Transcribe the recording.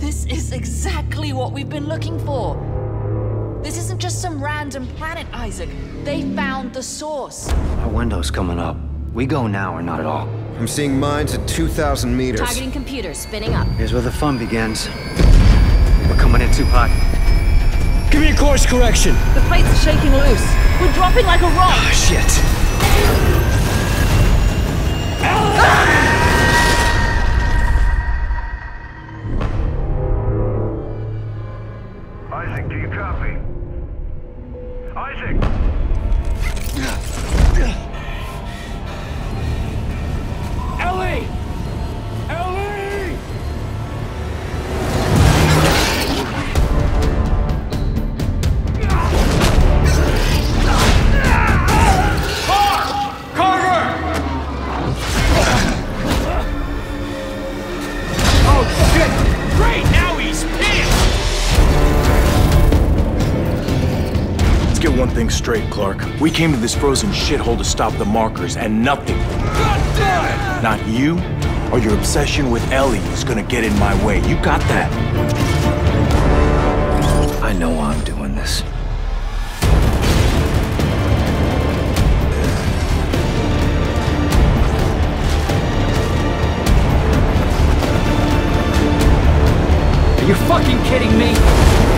This is exactly what we've been looking for. This isn't just some random planet, Isaac. They found the source. Our window's coming up. We go now or not at all. I'm seeing mines at 2,000 meters. Targeting computers, spinning up. Here's where the fun begins. We're coming in too hot. Give me a course correction. The plates are shaking loose. We're dropping like a rock. Ah, shit. Isaac, do you copy? Isaac! Get one thing straight, Clark. We came to this frozen shithole to stop the markers, and nothing, God damn it! not you or your obsession with Ellie, is gonna get in my way. You got that? I know why I'm doing this. Are you fucking kidding me?